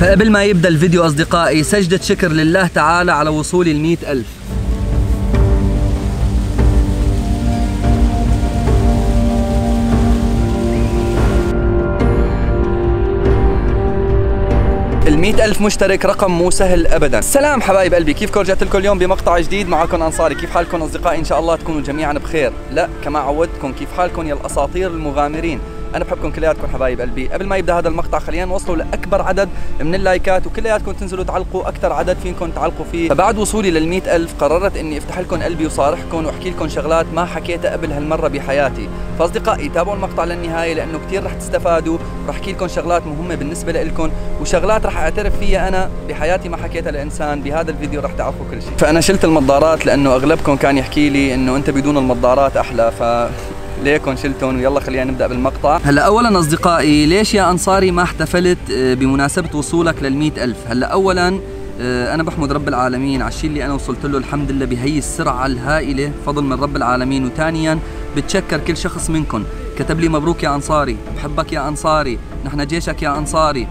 فقبل ما يبدأ الفيديو أصدقائي سجدة شكر لله تعالى على وصولي المئة ألف. المئة ألف مشترك رقم مو سهل أبدا. سلام حبايب قلبي كيفكم رجعت لكم اليوم؟ بمقطع جديد معكم أنصاري. كيف حالكم أصدقائي؟ إن شاء الله تكونوا جميعا بخير. لا كما عودتكم كيف حالكم؟ يا الأساطير المغامرين. أنا بحبكم كلياتكم حبايب قلبي. قبل ما يبدأ هذا المقطع خلينا نوصلوا لأكبر عدد من اللايكات وكلياتكم تنزلوا تعلقوا أكثر عدد فيكم تعلقوا فيه. فبعد وصولي لل ألف قررت إني أفتح لكم قلبي وصارحكم وأحكي لكم شغلات ما حكيتها قبل هالمرة بحياتي. فأصدقائي تابعوا المقطع للنهاية لأنه كثير رح تستفادوا رح أحكي لكم شغلات مهمة بالنسبة لكم وشغلات رح أعترف فيها أنا بحياتي ما حكيتها لانسان بهذا الفيديو رح تعرفوا كل شيء. فأنا شلت المضارات لأنه أغلبكم كان يحكي لي إنه أنت بدون المضارات أحلى ف ليكن شلتون ويلا خلينا نبدأ بالمقطع. هلا اولا أصدقائي ليش يا أنصاري ما احتفلت آه، بمناسبة وصولك لل ألف؟ هلا اولا آه، أنا بحمد رب العالمين على الشيء اللي أنا وصلت له الحمد لله بهي السرعة الهائلة فضل من رب العالمين. وثانيا بتشكر كل شخص منكم كتب لي مبروك يا أنصاري بحبك يا أنصاري نحن جيشك يا أنصاري.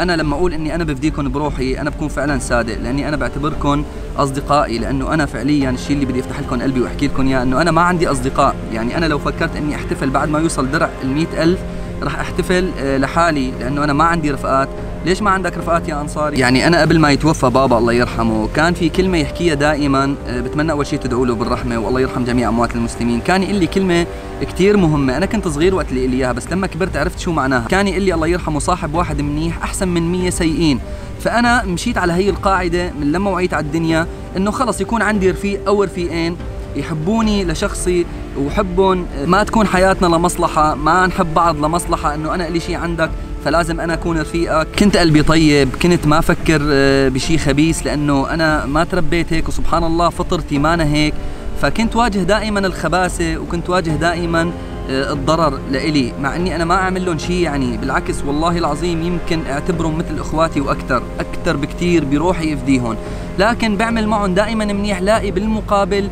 أنا لما أقول إني أنا بفديكم بروحي أنا بكون فعلا صادق لأني أنا بعتبركم أصدقائي لأنه أنا فعليا الشيء اللي بدي أفتح لكم قلبي وأحكي لكم إياه إنه أنا ما عندي أصدقاء. يعني أنا لو فكرت إني أحتفل بعد ما يوصل درع ال ألف رح أحتفل آه، لحالي لأنه أنا ما عندي رفقات. ليش ما عندك رفقات يا أنصاري؟ يعني أنا قبل ما يتوفى بابا الله يرحمه كان في كلمة يحكيها دائما آه، بتمنى أول شيء تدعوا له بالرحمة والله يرحم جميع أموات المسلمين. كان يقول لي كلمة كثير مهمة أنا كنت صغير وقت اللي إياها بس لما كبرت عرفت شو معناها. كان يقول لي الله يرحمه صاحب واحد منيح أحسن من 100 سيئين. فأنا مشيت على هي القاعدة من لما وعيت على الدنيا إنه خلص يكون عندي رفيق أو رفيقين يحبوني لشخصي وحبهم. ما تكون حياتنا لمصلحة ما نحب بعض لمصلحة إنه أنا لي شيء عندك. فلازم أنا أكون رفيقك كنت قلبي طيب كنت ما أفكر آه، بشيء خبيث لأنه أنا ما تربيت هيك وسبحان الله فطرتي ما أنا هيك. فكنت واجه دائما الخباثة وكنت واجه دائما آه، الضرر لإلي مع إني أنا ما أعمل لهم شيء يعني. بالعكس والله العظيم يمكن أعتبرهم مثل إخواتي وأكثر أكثر بكثير بروحي افديهم لكن بعمل معهم دائما منيح لاقي بالمقابل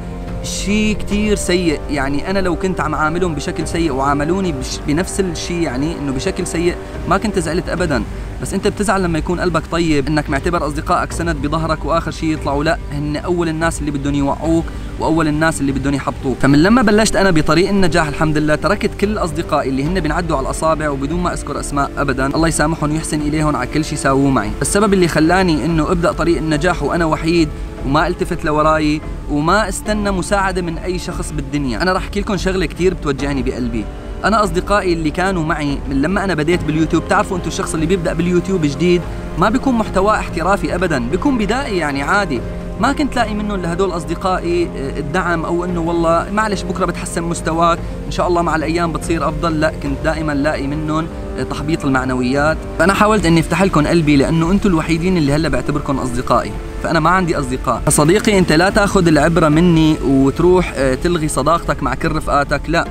شيء كتير سيء. يعني أنا لو كنت عم عاملهم بشكل سيء وعاملوني بنفس الشيء يعني إنه بشكل سيء ما كنت زعلت ابدا. بس أنت بتزعل لما يكون قلبك طيب إنك معتبر أصدقائك سند بظهرك وآخر شيء يطلعوا لا هن أول الناس اللي بدهم يوقعوك وأول الناس اللي بدهم يحبطوك. فمن لما بلشت أنا بطريق النجاح الحمد لله تركت كل أصدقائي اللي هن بينعدوا على الأصابع وبدون ما أذكر أسماء ابدا الله يسامحهم ويحسن إليهم على كل شيء ساووه معي. السبب اللي خلاني إنه أبدأ طريق النجاح وأنا وحيد وما التفت لوراي وما استنى مساعدة من أي شخص بالدنيا. أنا راح أحكي لكم شغلة كثير بتوجعني بقلبي. أنا أصدقائي اللي كانوا معي من لما أنا بديت باليوتيوب تعرفوا أنتم الشخص اللي بيبدأ باليوتيوب جديد ما بيكون محتواه احترافي ابدا بيكون بدائي يعني عادي. ما كنت لاقي منهم لهدول أصدقائي آه، الدعم أو إنه والله معلش بكرة بتحسن مستواك إن شاء الله مع الأيام بتصير أفضل. لا كنت دائما لاقي منهم آه، تحبيط المعنويات. فانا حاولت إني أفتح لكم قلبي لأنه أنتم الوحيدين اللي هلأ بعتبركم أصدقائي. فأنا ما عندي أصدقاء. صديقي أنت لا تأخذ العبرة مني وتروح آه، تلغي صداقتك مع كل رفقاتك لا.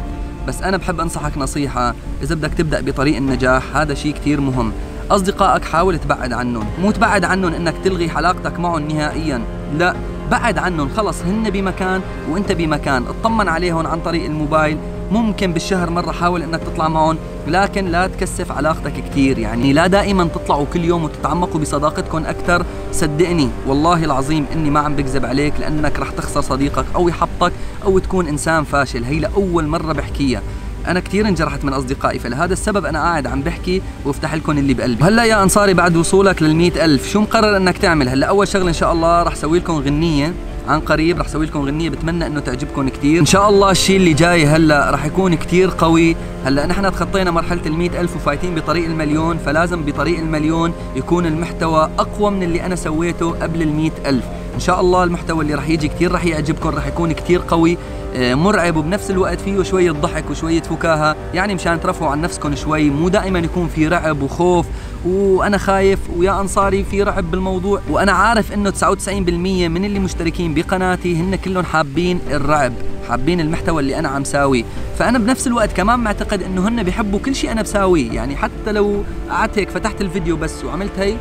بس أنا بحب أنصحك نصيحة إذا بدك تبدأ بطريق النجاح هذا شيء كثير مهم. أصدقائك حاول تبعد عنهم. مو تبعد عنهم إنك تلغي علاقتك معهم نهائيا لا. بعد عنهم خلص هن بمكان وأنت بمكان. اطمن عليهم عن طريق الموبايل. ممكن بالشهر مرة حاول إنك تطلع معهم لكن لا تكثف علاقتك كثير يعني لا دائما تطلعوا كل يوم وتتعمقوا بصداقتكم أكثر. صدقني والله العظيم إني ما عم بكذب عليك لأنك رح تخسر صديقك أو يحبطك أو تكون إنسان فاشل. هي لأول مرة بحكيها. أنا كثير انجرحت من أصدقائي فلهذا السبب أنا قاعد عم بحكي وأفتح لكم اللي بقلبي. هلأ يا أنصاري بعد وصولك لل ألف شو مقرر إنك تعمل؟ هلأ أول شغلة إن شاء الله رح أسوي لكم غنية. عن قريب رح أسوي لكم غنية بتمنى إنه تعجبكم كثير إن شاء الله الشيء اللي جاي هلأ رح يكون كثير قوي. هلأ نحن تخطينا مرحلة ال ألف وفايتين بطريق المليون فلازم بطريق المليون يكون المحتوى أقوى من اللي أنا سويته قبل ال ألف. إن شاء الله المحتوى اللي رح يجي كثير رح يعجبكم رح يكون كثير قوي آه، مرعب وبنفس الوقت فيه شوية ضحك وشوية فكاهة يعني مشان ترفعوا عن نفسكم شوي مو دائما يكون في رعب وخوف وأنا خايف ويا أنصاري في رعب بالموضوع وأنا عارف إنه 99% من اللي مشتركين بقناتي هن كلهم حابين الرعب حابين المحتوى اللي أنا عم ساويه. فأنا بنفس الوقت كمان معتقد إنه هن بيحبوا كل شيء أنا بساويه يعني حتى لو قعدت هيك فتحت الفيديو بس وعملت هي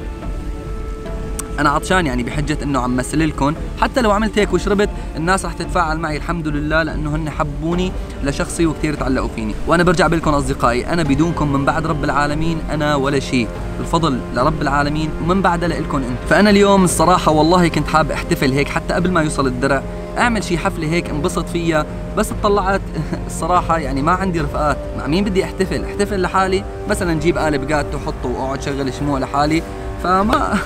أنا عطشان يعني بحجة إنه عم مثل لكم. حتى لو عملت هيك وشربت الناس رح تتفاعل معي الحمد لله لأنه هن حبوني لشخصي وكثير تعلقوا فيني. وأنا برجع بقول لكم أصدقائي أنا بدونكم من بعد رب العالمين أنا ولا شيء الفضل لرب العالمين ومن بعدها لكم انت فأنا اليوم الصراحة والله كنت حاب أحتفل هيك حتى قبل ما يوصل الدرع. أعمل شي حفلة هيك انبسط فيها بس اطلعت الصراحة يعني ما عندي رفقات. مع مين بدي أحتفل؟ أحتفل لحالي. مثلا جيب قالب جات وحطه وأقعد شغل شموع لحالي. فما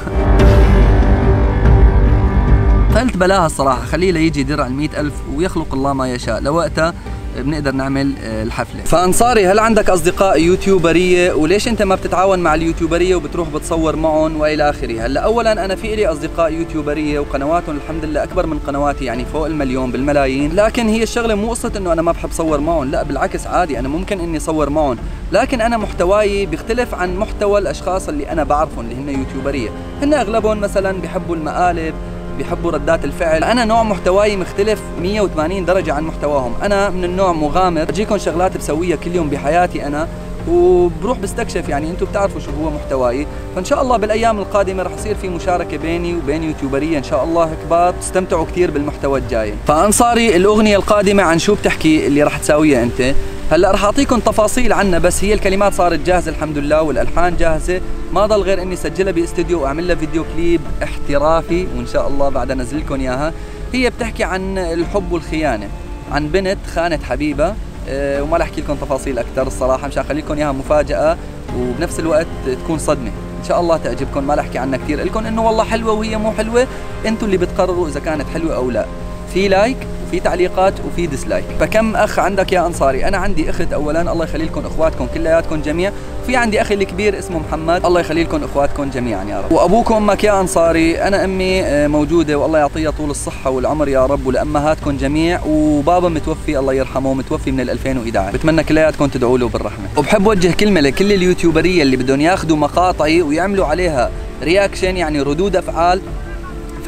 قلت بلاها الصراحة خليه ليجي درع المئة ألف ويخلق الله ما يشاء. لوقتها بنقدر نعمل آه، الحفلة. فأنصاري هل عندك أصدقاء يوتيوبرية؟ وليش أنت ما بتتعاون مع اليوتيوبرية وبتروح بتصور معهم وإلى آخره؟ هلأ اولا أنا في لي أصدقاء يوتيوبرية وقنواتهم الحمد لله أكبر من قنواتي يعني فوق المليون بالملايين. لكن هي الشغلة مو قصة إنه أنا ما بحب صور معهم لأ بالعكس عادي أنا ممكن إني صور معهم. لكن أنا محتواي بيختلف عن محتوى الأشخاص اللي أنا بعرفهم اللي هن يوتيوبرية. هن أغلبهم مثلا بيحبوا المقالب بيحبوا ردات الفعل. أنا نوع محتواي مختلف 180 درجة عن محتواهم. أنا من النوع مغامر بجيكم شغلات بسويها كل يوم بحياتي أنا وبروح بستكشف يعني. أنتم بتعرفوا شو هو محتواي. فإن شاء الله بالأيام القادمة رح يصير في مشاركة بيني وبين يوتيوبرية إن شاء الله كبار. تستمتعوا كثير بالمحتوى الجاي. فأنصاري الأغنية القادمة عن شو بتحكي اللي رح تساويها أنت. هلا رح اعطيكم تفاصيل عنها بس هي الكلمات صارت جاهزة الحمد لله والألحان جاهزة. ما ضل غير إني سجلها باستديو وأعمل لها فيديو كليب احترافي وإن شاء الله بعد انزل لكم إياها. هي بتحكي عن الحب والخيانة عن بنت خانت حبيبها أه وما رح أحكي لكم تفاصيل أكثر الصراحة مشان أخلي لكم إياها مفاجأة وبنفس الوقت تكون صدمة. إن شاء الله تعجبكم ما رح أحكي عنها كثير. لكم إنه والله حلوة وهي مو حلوة أنتم اللي بتقرروا إذا كانت حلوة أو لا. في like في تعليقات وفي dislike فكم أخ عندك يا أنصاري؟ أنا عندي أخت اولا الله يخلي لكم إخواتكم كلياتكم جميع في عندي أخي الكبير اسمه محمد الله يخلي لكم إخواتكم جميعا يا رب. وأبوكم وامك يا أنصاري أنا أمي آه، موجودة والله يعطيها طول الصحة والعمر يا رب ولامهاتكم جميع. وبابا متوفي الله يرحمه متوفي من 2011 بتمنى كلياتكم تدعوا له بالرحمة. وبحب وجه كلمة لكل اليوتيوبرية اللي بدهم ياخذوا مقاطعي ويعملوا عليها reaction يعني ردود أفعال.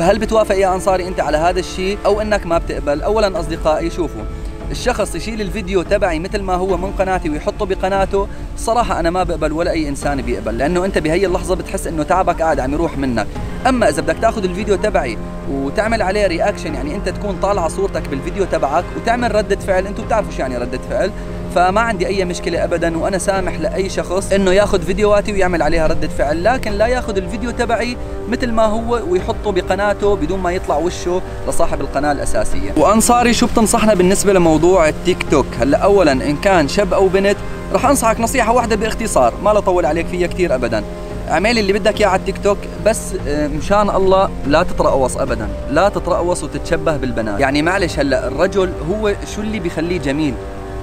فهل بتوافق يا أنصاري أنت على هذا الشيء أو إنك ما بتقبل؟ اولا أصدقائي شوفوا الشخص يشيل الفيديو تبعي مثل ما هو من قناتي ويحطه بقناته الصراحة أنا ما بقبل ولا أي إنسان بيقبل لأنه أنت بهي اللحظة بتحس إنه تعبك قاعد عم يروح منك. أما إذا بدك تاخذ الفيديو تبعي وتعمل عليه reaction يعني أنت تكون طالعة صورتك بالفيديو تبعك وتعمل ردة فعل أنتم بتعرفوا شو يعني ردة فعل؟ فما عندي أي مشكلة ابدا وأنا سامح لأي شخص إنه ياخذ فيديوهاتي ويعمل عليها ردة فعل. لكن لا ياخذ الفيديو تبعي مثل ما هو ويحطه بقناته بدون ما يطلع وشه لصاحب القناة الأساسية. وأنصاري شو بتنصحنا بالنسبة لموضوع التيك توك؟ هلا اولا إن كان شاب أو بنت رح أنصحك نصيحة واحدة باختصار. ما لطول عليك فيها كثير ابدا. اعمل اللي بدك إياه على التيك توك بس آه، مشان الله لا تترقص ابدا. لا تترقص وتتشبه بالبنات. يعني معلش هلا الرجل هو شو اللي بيخليه جميل؟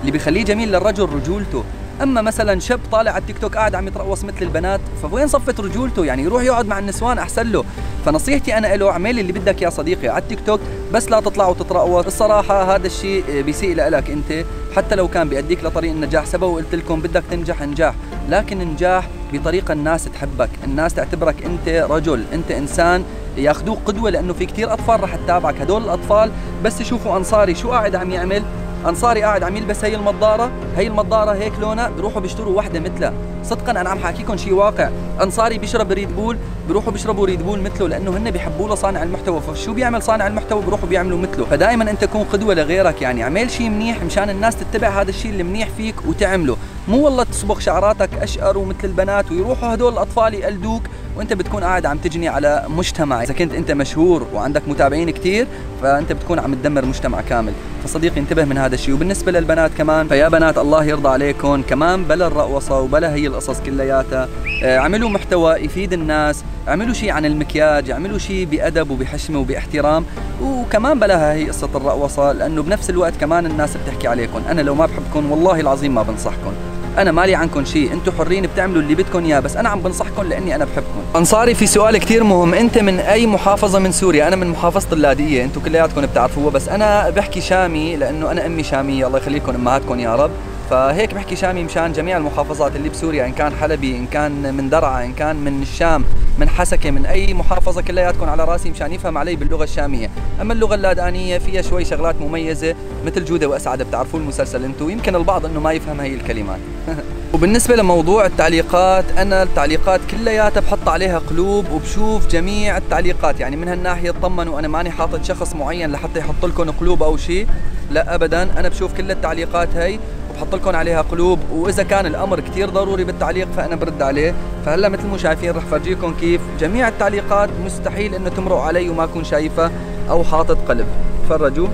اللي بيخليه جميل للرجل رجولته. أما مثلا شاب طالع على التيك توك قاعد عم يترقص مثل البنات فوين صفت رجولته؟ يعني يروح يقعد مع النسوان أحسن له. فنصيحتي أنا له اعمل اللي بدك يا صديقي على التيك توك بس لا تطلع وتترقص الصراحة هذا الشيء بيسيء لك أنت حتى لو كان بيأديك لطريق النجاح. سبب وقلت لكم بدك تنجح نجاح لكن نجاح بطريقة الناس تحبك. الناس تعتبرك أنت رجل أنت إنسان ياخذوك قدوة لأنه في كثير أطفال رح تتابعك. هدول الأطفال بس يشوفوا أنصاري شو قاعد عم يعمل أنصاري قاعد عم يلبس هي المضارة. هي المضارة هيك لونها بيروحوا بيشتروا وحدة مثلها. صدقا أنا عم حاكيكم شيء واقع. إن صار يشرب Red Bull بيروحوا بيشربوا Red Bull مثله لأنه هن بيحبوا له صانع المحتوى. فشو بيعمل صانع المحتوى؟ بيروحوا بيعملوا مثله. فدائما أنت كون قدوة لغيرك يعني. اعمل شيء منيح مشان الناس تتبع هذا الشيء اللي منيح فيك وتعمله. مو والله تصبغ شعراتك أشقر ومثل البنات ويروحوا هدول الأطفال يقلدوك وانت بتكون قاعد عم تجني على مجتمع. إذا كنت انت مشهور وعندك متابعين كثير فانت بتكون عم تدمر مجتمع كامل. فصديقي انتبه من هذا الشيء. وبالنسبة للبنات كمان فيا بنات الله يرضى عليكم كمان بلا الرقوصة وبلا هي القصص كلياتها. آه، اعملوا محتوى يفيد الناس. اعملوا شيء عن المكياج. اعملوا شيء بأدب وبحشمة وباحترام. وكمان بلاها هي قصة الرقوصة لأنه بنفس الوقت كمان الناس بتحكي عليكم أنا لو ما بحبكم والله العظيم ما بنصحكم أنا مالي عنكم شيء أنتم حرين بتعملوا اللي بدكم إياه بس أنا عم بنصحكم لأني أنا بحبكم. أنصاري في سؤال كثير مهم. أنت من أي محافظة من سوريا؟ أنا من محافظة اللاذقيه أنتم كلياتكم بتعرفوها بس أنا بحكي شامي لأنه أنا أمي شامية. الله يخليكم أمهاتكم يا رب. فهيك بحكي شامي مشان جميع المحافظات اللي بسوريا إن كان حلبي إن كان من درعا إن كان من الشام من حسكة من أي محافظة كلياتكم على رأسي مشان يفهم علي باللغة الشامية. أما اللغة اللادانية فيها شوي شغلات مميزة مثل جودة وأسعد بتعرفوا المسلسل أنتم يمكن البعض إنه ما يفهم هي الكلمات. وبالنسبة لموضوع التعليقات أنا التعليقات كلياتها بحط عليها قلوب وبشوف جميع التعليقات يعني من هالناحية اطمنوا أنا ماني حاطط شخص معين لحتى يحط لكم قلوب أو شيء لا ابدا أنا بشوف كل التعليقات هي بحط لكم عليها قلوب وإذا كان الأمر كثير ضروري بالتعليق فأنا برد عليه. فهلأ مثل ما شايفين رح فرجيكم كيف جميع التعليقات مستحيل إنه تمرق علي وما أكون شايفها أو حاطط قلب. تفرجوا؟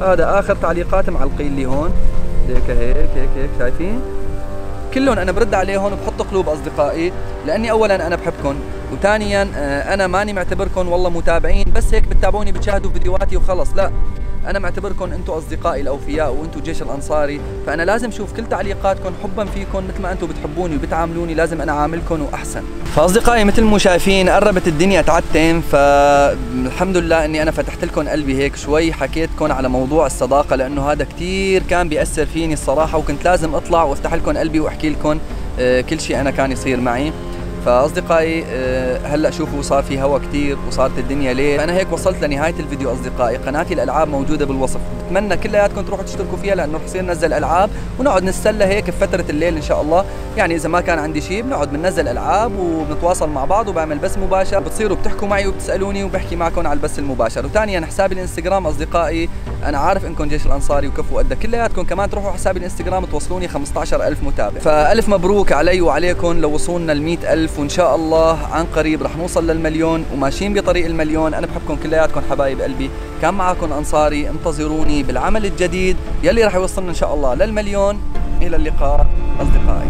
هذا آخر تعليقات معلقين لي هون. هيك هيك هيك هيك شايفين؟ كلهم أنا برد عليهم وبحط قلوب أصدقائي لأني اولا أنا بحبكم وثانيا آه، أنا ماني معتبركم والله متابعين بس هيك بتتابعوني بتشاهدوا فيديوهاتي وخلص لا. أنا معتبركم أنتم أصدقائي الأوفياء وأنتم جيش الأنصاري فأنا لازم أشوف كل تعليقاتكم حبا فيكم مثل ما أنتم بتحبوني وبتعاملوني لازم أنا عاملكم واحسن فأصدقائي مثل ما شايفين قربت الدنيا تعتم فالحمد لله إني أنا فتحت لكم قلبي هيك شوي حكيتكم على موضوع الصداقة لأنه هذا كثير كان بيأثر فيني الصراحة وكنت لازم أطلع وأفتح لكم قلبي وأحكي لكم آه، كل شيء أنا كان يصير معي. فأصدقائي آه، هلأ شوفوا صار في هوا كثير وصارت الدنيا ليل فانا هيك وصلت لنهاية الفيديو أصدقائي قناتي الألعاب موجودة بالوصف. بتمنى كلياتكم تروحوا تشتركوا فيها لأنه رح يصير ننزل ألعاب ونقعد نتسلى هيك بفتره الليل إن شاء الله. يعني إذا ما كان عندي شيء بنقعد بننزل ألعاب وبنتواصل مع بعض وبعمل بث مباشر. بتصيروا بتحكوا معي وبتسألوني وبحكي معكم على البث المباشر. وثانيا حسابي الإنستغرام أصدقائي أنا عارف إنكم جيش الأنصاري وكفوا قد كلياتكم كمان تروحوا حسابي الإنستغرام توصلوني 15000 متابع. فألف مبروك علي وعليكم لو وصولنا ل ألف وإن شاء الله عن قريب رح نوصل للمليون وماشيين بطريق المليون. أنا بحبكم كلياتكم حبايب قلبي. كان معكم أنصاري انتظروني بالعمل الجديد يلي رح يوصلنا إن شاء الله للمليون. إلى اللقاء أصدقائي.